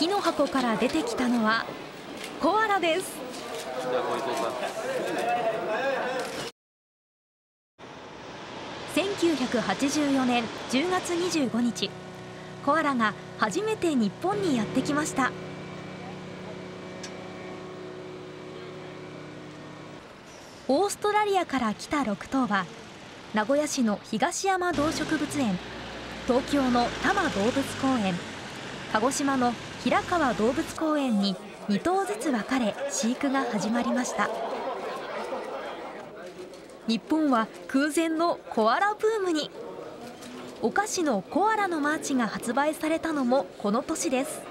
木の箱から出てきたのはコアラです。1984年10月25日コアラが初めて日本にやってきました。オーストラリアから来た6頭は名古屋市の東山動植物園東京の多摩動物公園鹿児島の平川動物公園に2頭ずつ分かれ飼育が始まりました。日本は空前のコアラブームに。お菓子のコアラのマーチが発売されたのもこの年です。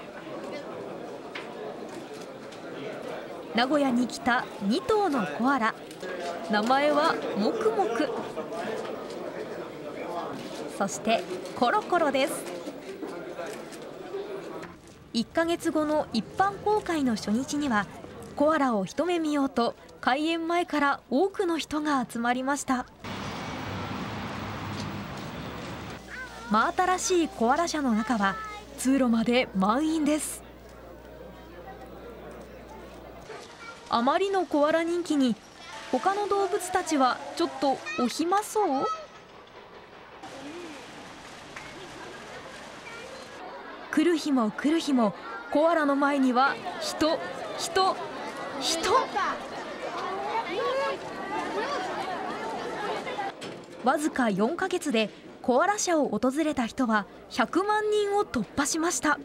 名古屋に来た2頭のコアラ。名前はもくもくそしてコロコロです。1ヶ月後の一般公開の初日にはコアラを一目見ようと開園前から多くの人が集まりました。真新しいコアラ車の中は通路まで満員です。あまりのコアラ人気に他の動物たちはちょっとお暇そう？来る日も来る日もコアラの前には人人人。わずか4ヶ月でコアラ社を訪れた人は100万人を突破しました。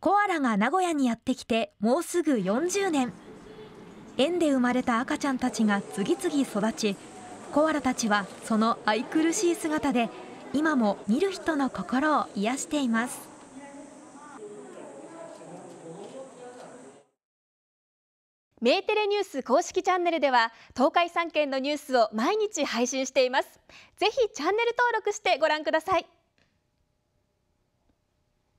コアラが名古屋にやってきてもうすぐ40年。園で生まれた赤ちゃんたちが次々育ちコアラたちはその愛くるしい姿で今も見る人の心を癒しています。メーテレニュース公式チャンネルでは東海3県のニュースを毎日配信しています。ぜひチャンネル登録してご覧ください。